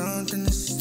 something to say.